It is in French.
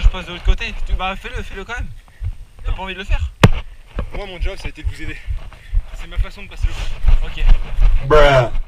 Je passe de l'autre côté. Tu... Bah fais-le, fais-le quand même. T'as pas envie de le faire Moi, mon job, ça a été de vous aider. C'est ma façon de passer le temps. Ok.